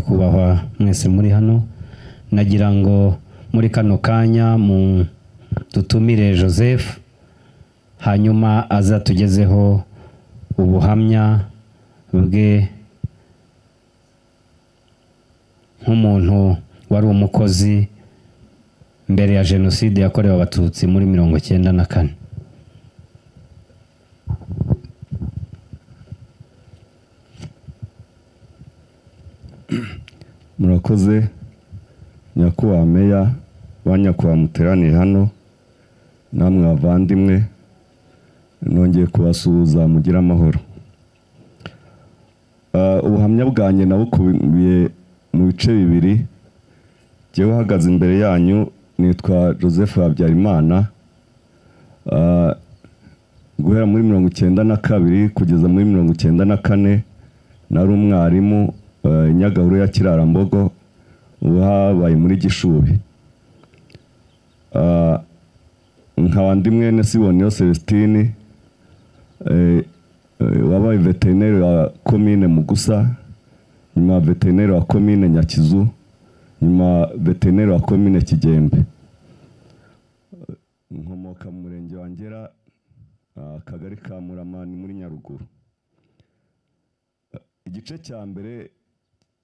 nyakubahwa mwese muri hano nagira ngo muri kano kanya mu dutumire joseph hanyuma azatugezeho ubuhamya bwe nk'umuntu wari umukozi mbere ya jenoside yakorewe abatutsi muri mirongo icyenda na kane. Murakoze nyakubahwa meya ba nyakubahwa muteraniye hano namwe bavandimwe nongeye kubasuhuza mugire amahoro. Ah, ubuhamya bwanjye nabukubiye mu bice bibiri jyewe uhagaze imbere yanyu nitwa joseph habyarimana Ah, guhera muri mirongo icyenda na kabiri kugeza muri mirongo icyenda na kane nari umwarimu nyagahuru ya kirarambogo ubu habaye muri gishubi. Nkaba ndi mwene siboniyo celestine eh, eh, wabaye veterineri wa komine mugusa nyuma veterineri wa komine nyakizu nyuma veterineri wa komine kigembe. Nkomoka mu murenge wa ngera akagari ka murama ni muri nyaruguru. Igice cya mbere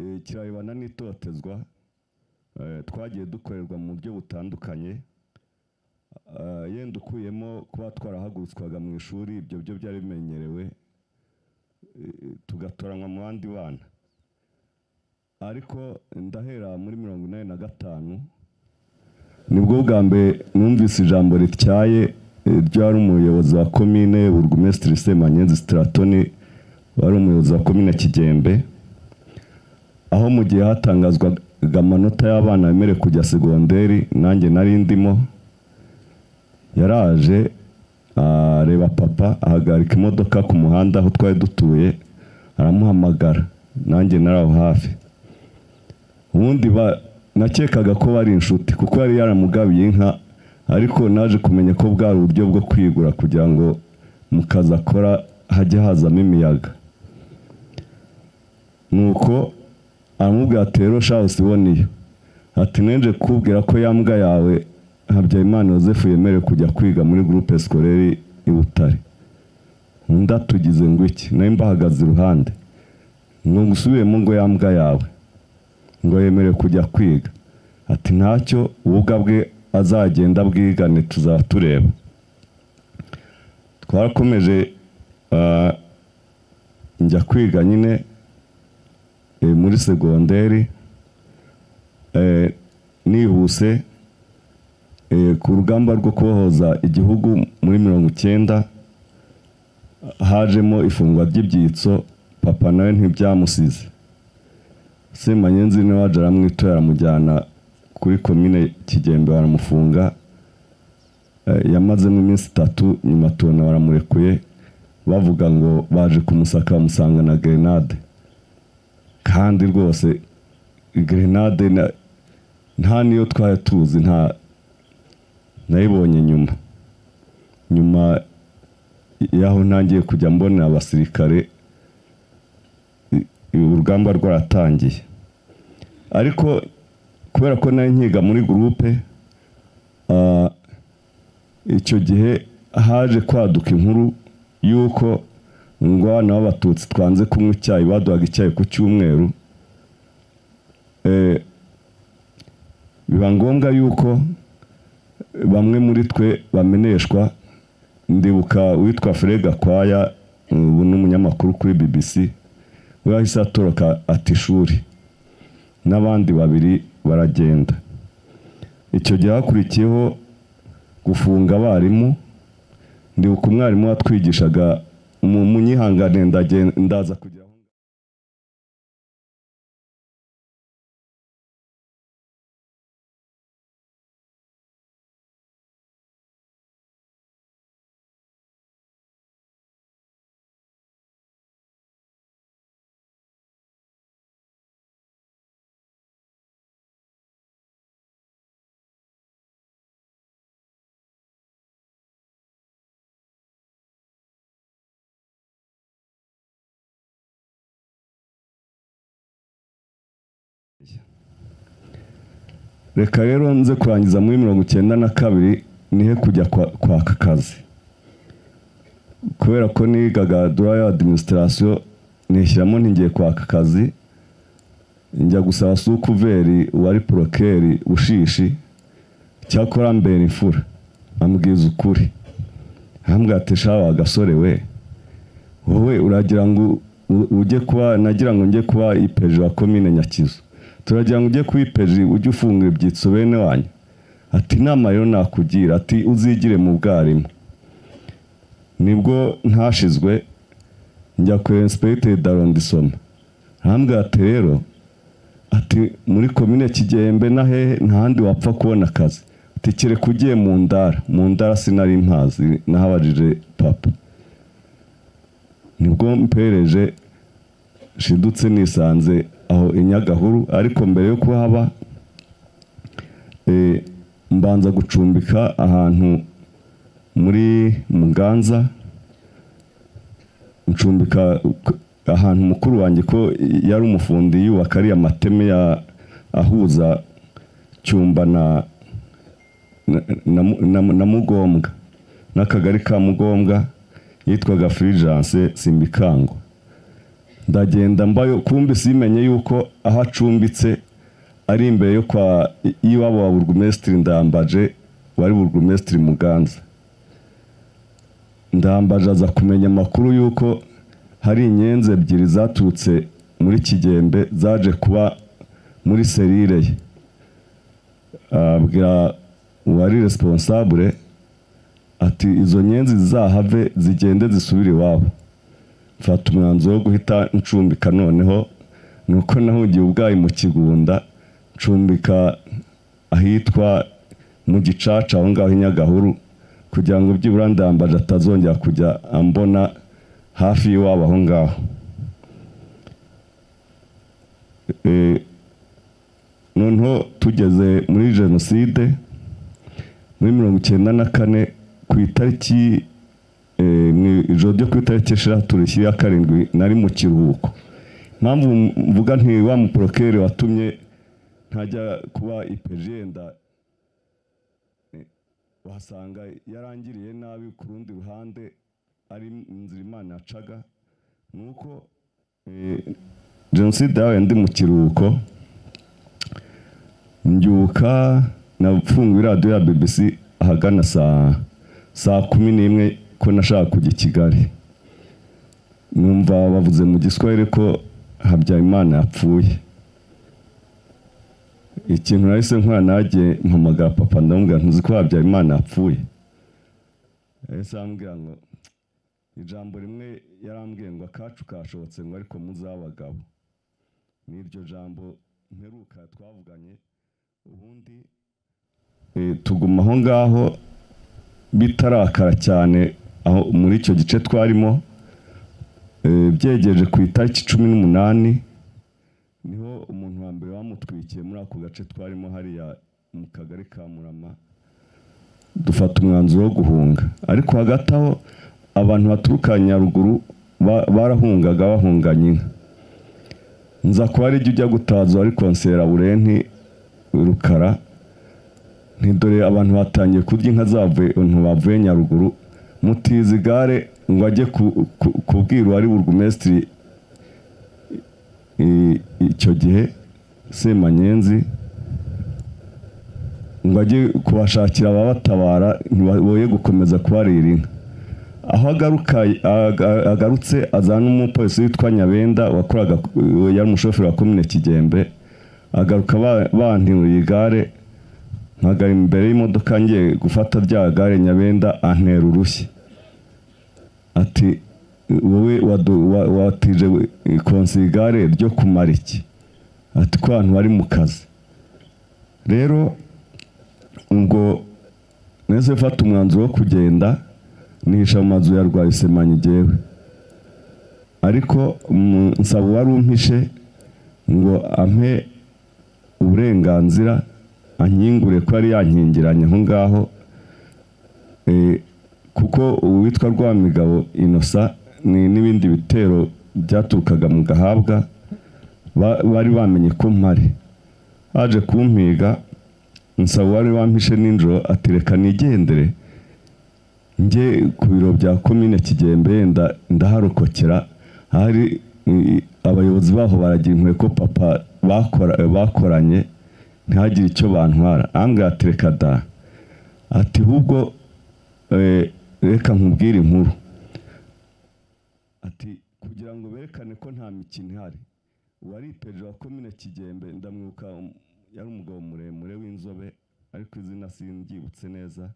eh, kirarebana n'itotezwa eh, twagiye dukorerwa mu buryo butandukanye. Ah, yenda ukuyemo kuba twarahagurutswaga mu ishuri ibyo byo byari bimenyerewe eh, tugatoranywa mu bandi bana. Ariko ndahera muri mirongo inani na gatanu ni bwo bwa mbere numvise ijambo rityaye eh, ryari umuyobozi wa komine burugumesitiri semanyenzi sitratoni wari umuyobozi wa komine kigembe. Aho mu gihe hatangazwaga amanota y'abana bemerewe kujya segonderi nanjye nari ndimo. Yaraje areba papa ahagarika imodoka ku muhanda aho twari dutuye aramuhamagara. Nanjye nari aho hafi. Ubundi nakekaga ko bari inshuti kuko yari yaramugabiye inka ariko naje kumenya ko bwari uburyo bwo kwigura kugira ngo mu kazi akora hajye hazamo imiyaga. Nuko aramubwira ati rero shaho siboniyo ati nenje kukubwira ko ya mbwa yawe habyarimana yosefu yemerewe kujya kwiga muri gurupe sikoreri i butare. Undi atugize ngo iki? Nawe mbahagaze iruhande. Ngo ngusubiremo ngo ya mbwa yawe ngo yemerewe kujya kwiga. Ati ntacyo ububwa bwe azagenda bwigane tuzaba tureba twarakomeje ah, njya kwiga nyine. Muri segonderi eh, nihuse eh, ku rugamba rwo kubohoza igihugu muri mirongo icyenda hajemo ifungwa ry'ibyitso papa nawe ntibyamusize semanyenzi ni we waje aramwitoya aramujyana kuri komine kigembe baramufunga. Eh, yamazemo iminsi itatu nyuma tubona baramurekuye bavuga ngo baje kumusaka bamusanga na grenade. Kandi rwose grenade na- nta niyo twari tuzi nta nayibonye nyuma. Nyuma y'aho ntangiye kujya mbonera abasirikare urugamba rwaratangiye. Ariko kubera ko nari nkiga muri gurupe icyo gihe haje kwaduka inkuru y'uko ngo abana b'abatutsi twanze kunywa icyayi baduhaga icyayi ku cyumweru. Eh, biba ngombwa yuko bamwe muri twe bameneshwa. Ndibuka witwa Fred Gakwaya ubu ni umunyamakuru kuri BBC we yahise atoroka ati ishuri. N'abandi babiri baragenda. Icyo gihe hakurikiyeho gufunga abarimu. Ndibuka umwarimu watwigishaga mu munyihanganire ndagen- ndaza kugira reka rero nze kurangiza muri mirongo icyenda na kabiri nihe kujya kwa- kwaka akazi. Kubera ko nigaga durayo adiminisitirasiyo nishyiramo ntingiye kwaka akazi. Njya gusaba sukuveri wari porokeri ushishi. Cyakora mbere imfura ambwiza ukuri. Ati shawa agasore we. Wowe uragira ngo ujye kuba nagira ngo njye kuba ipeji wa komine nyakizu turagira ngo ujye kuba ipeji ujye ufunga ibyitso bene wanyu. Ati inama rero nakugira ati uzigire mu bwarimu. Nibwo ntashizwe njya ku inspector darondisoma arambwira ati rero ati muri komine kigembe na hehe ntahandi wapfa kubona akazi? Ati kereka ugiye mu ndara mu ndara sinari mpazi nahabajije papa. Nibwo mpereje shidutse nisanze aho i nyagahuru ariko mbere yo kuhaba eh, mbanza gucumbika ahantu muri muganza ncumbika ahantu mukuru wanjye ko yari umufundi yubaka ariya mateme ahuza cyumba na mugombwa n'akagari ka mugombwa yitwaga Fulgence Simbikango. Ndagenda mbayo kumbi simenye yuko aho acumbitse ari imbere yo kwa iwabo wa burugumesitiri ndambaje wari burugumesitiri muganza. Ndambaje aza kumenya amakuru yuko hari inyenzi ebyiri zaturutse muri kigembe zaje kuba muri serire ye. Abwira uwari responsable ati izo nyenzi zizahave zigende zisubire iwabo. Mfata umwanzuro wo guhita ncumbika noneho nuko nahungiye ubwayi mu kigunda ncumbika ahitwa mu gicaca aho ngaho i nyagahuru kugira ngo byibura ndambaje atazongera kujya ambona hafi y'iwabo aho ngaho. Eh, noneho tugeze muri jenoside muri mirongo icyenda na kane ku itariki ijoro ryo ku itariki eshatu rishyira karindwi nari mu kiruhuko. Impamvu mvuga nti wa muporokeri watumye ntajya kuba ipeji yenda eh, wahasanga yarangiriye nabi ku rundi ruhande ari inzira imana yacaga. Ni uko eh, jenoside yabaye ndi mu kiruhuko mbyuka nafunguye radiyo ya bbc ahagana saa saa kumi n'imwe ko nashaka kujya i kigali. Numva bavuze mu giswahili ko habyarimana yapfuye. Ikintu nahise nkora nagiye mpamagara papa ndamubwira ntuzi ko habyarimana yapfuye. Yahise arambwira ngo ijambo rimwe yarambwiye ngo akacu kashobotse ngo ariko muzabagabo. Ni iryo jambo mperuka twavuganye ubundi eh, tuguma aho ngaho bitarakara cyane aho muri icyo gice twarimo eh, byegereje ku itariki cumi n'umunani ni ho umuntu wa mbere bamutwikiye muri ako gace twarimo hariya mu kagari ka murama dufata umwanzuro wo guhunga. Ariko hagati aho abantu baturuka nyaruguru ba- barahungaga bahunganya inka. Nza kuba ari ujya gutaza wari konsera burenti rukara ntidore abantu batangiye kurya inka abantu bavuye nyaruguru mutiza igare ngo ajye ku- ku- kubwira uwari burugumesitiri. Icyo gihe semanyenzi ngo ajye kubashakira ababatabara ntibaboye gukomeza kubarira inka aho agarutse azana n'umupolisi witwa nyabenda wakoraga yari umushoferi wa komine kigembe agaruka ba- bantiruye igare mpagara imbere y'imodoka ngiye gufata rya gare nyabenda antera urushyi. Ati wowe watije konsi igare ryo kumara iki ati ko abantu bari mu kazi. Rero ubwo nahise mfata umwanzuro wo kugenda nihisha mu mazu ya rwayisemanyi jyewe. Ariko nsaba uwari umpishe ngo ampe uburenganzira ankingure ko yari yankingiranye aho ngaho. Eh, kuko uwitwa rwamigabo inosa ni n'ibindi bitero byaturukaga mu gahabwa ba- bari bamenye ko mpari. Aje kumpiga nsaba uwari wampishe nijoro ati reka nigendere. Njye ku biro bya komine kigembe nda- ndaharokokera. Hari abayobozi baho baragira impuhwe ko papa bakora- bakoranye. Ntihagire icyo bantwara. Ambwira reka da. Ati ahubwo eh, reka nkubwire inkuru. Ati kugira ngo berekane ko nta mikino ihari. Uwari peje wa komine kigembe ndamwibuka um, yari umugabo muremure w'inzobe ariko izina simbyibutse neza.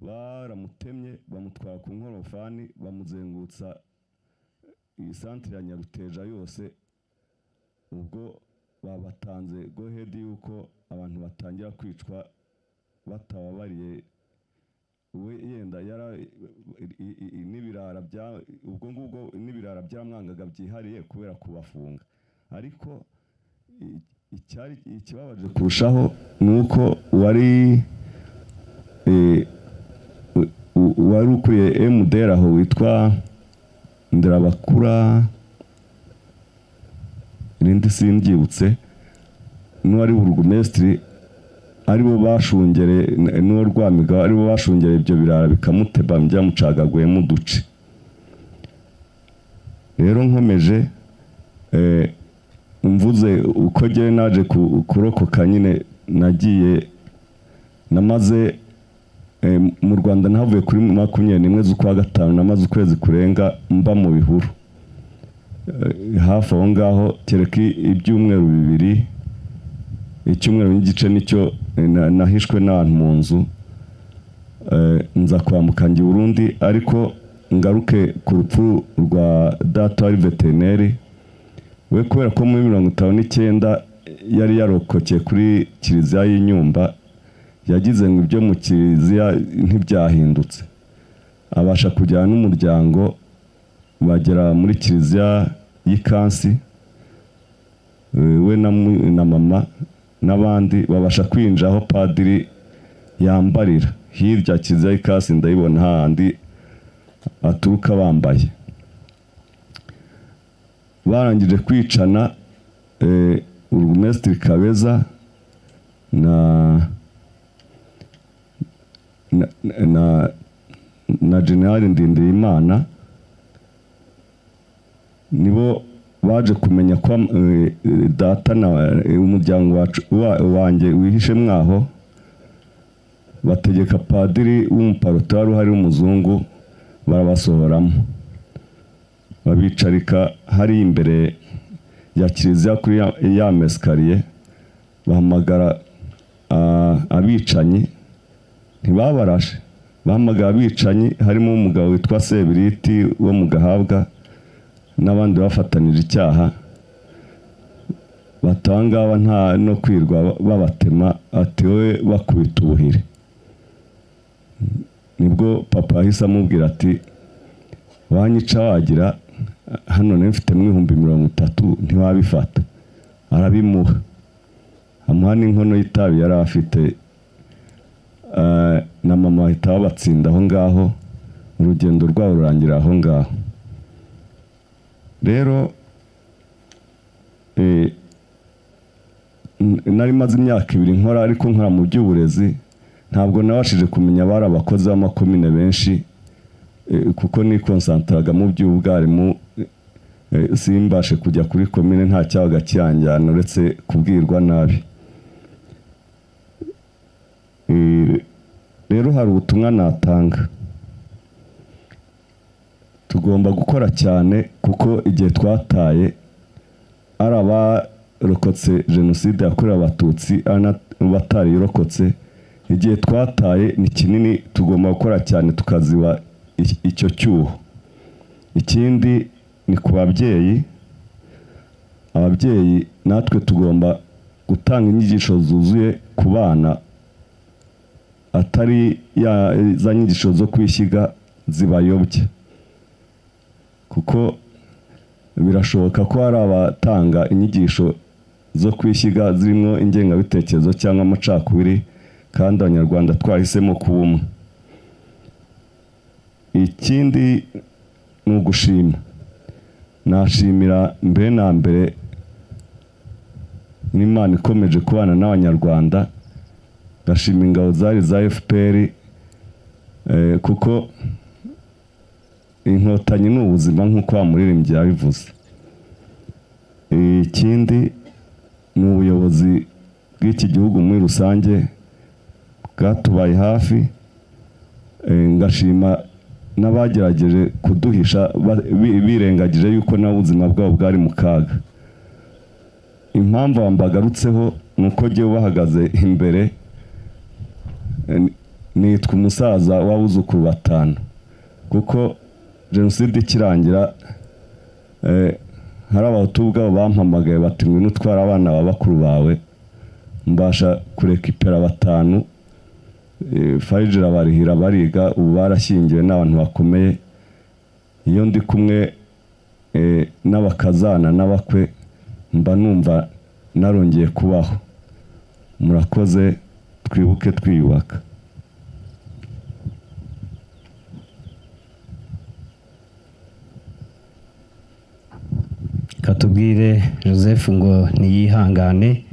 Baramutemye bamutwara ku nkorofani bamuzengutsa iyi santire ya nyaruteja yose. Ubwo babatanze gohedi yuko abantu batangira kwicwa batababariye. We yenda n'ibirara bya ubwo ngubwo n'ibirara byamwangaga byihariye kubera kubafunga. Ariko icyari ikibabaje kurushaho ni uko wari u- wari ukuriye MDR aho witwa Nderabakura irindi simbyibutse n'uwari burugumesitiri ari bo bashungere n'uwo rwamiga ari bo bashungere ibyo birara bikamuteba byamucagaguyemo uduce rero nkomeje eh, mvuze uko ngewe naje ku- kurokoka nyine nagiye namaze eh, mu rwanda nahavuye kuri makumyabiri n'imwe z'ukwa gatanu namaze ukwezi kurenga mba mu bihuru. Hafi aho ngaho kereka ibyumweru bibiri icyumweru n'igice ni cyo eh, na- nahishwe n'abantu mu nzu. Eh, nza kwambuka njya i burundi ariko ngaruke ku rupfu rwa data wari veterineri we kubera ko muri mirongo itanu n'icyenda yari yarokokeye kuri kiliziya y'inyumba yagize ngo ibyo mu kiliziya ntibyahindutse. Abasha kujyana n'umuryango bagera muri kiliziya y'ikansi eh, we na, mama n'abandi babasha kwinjira aho padiri yambarira. Hirya kiliziya y'ikasi ndayibona hahandi aturuka bambaye. Barangije kwicana eh, urugumesitiri kabeza na na, na, generali ndindirimana nibo baje kumenya ko eh, data na eh, umuryango wanjye wihishe mwaho. Bategeka padiri w'umuparoto wari uhari w'umuzungu barabasohoramo. Babicarika hari imbere ya kiliziya kuri ya, ya mesikariye bahamagara ah, abicanyi ntibabarashe. Bahamagara abicanyi harimo umugabo witwa sebiriti wo mu gahabwa n'abandi bafatanije icyaha batangaba nta no kwirwa babatema ati wowe bakubita ubuhiri. Nibwo papa yahise amubwira ati wanyica wagira hano mfitemo ibihumbi mirongo itatu ntiwabifata. Arabimuha. Amuha n'inkono y'itabi yari afite eh, na mama bahita babatsinda aho ngaho urugendo rwabo rurangira aho ngaho. Rero eh, nari maze imyaka ibiri nkora ariko nkora mu by'uburezi ntabwo nabashije kumenya abari abakozi b'amakomine benshi eh, kuko nikonsantaraga mu by'ubwarimu eh, simbashe kujya kuri komine nta cyabaga kiyanjyana uretse kubwirwa nabi. Rero hari ubutumwa natanga. Tugomba gukora cyane kuko igihe twataye ari abarokotse jenoside yakorewe abatutsi ari n'abatarayirokotse igihe twataye ni kinini tugomba gukora cyane tukaziba icyo cyuho. Ikindi ni ku babyeyi. Ababyeyi natwe tugomba gutanga inyigisho zuzuye ku bana atari za nyigisho zo kwishyiga zibayobya kuko birashoboka ko hari abatanga inyigisho zo kwishyiga zirimo ingengabitekerezo cyangwa amacakubiri kandi abanyarwanda twahisemo kuba umwe. Ikindi ni ugushima. Nashimira mbere na mbere n'imana ikomeje kubana n'abanyarwanda. Ngashima ingabo zari za fpr eh, kuko inkotanyi ni ubuzima nk'uko wa muririmbyi yabivuze. Ikindi ni ubuyobozi bw'iki gihugu muri rusange bwatubaye hafi Eh, ngashima n'abagerageje kuduhisha birengagije yuko nabo ubuzima bwabo bwari mu kaga. Impamvu bagarutseho ni uko ngewe bahagaze imbere eh, nitwa umusaza w'abuzukuru batanu kuko jenoside ikirangira eh, hari abahutu ubwabo bampamagaye bati ngwino utwara abana ba bakuru bawe. Mbasha kureka ipera batanu Eh, farije barihira bariga ubu barashyingiwe n'abantu bakomeye. Iyo ndi kumwe eh, n'abakazana n'abakwe mba numva narongeye kubaho. Murakoze twibuke twiyubaka. Katubwire joseph ngo niyihangane.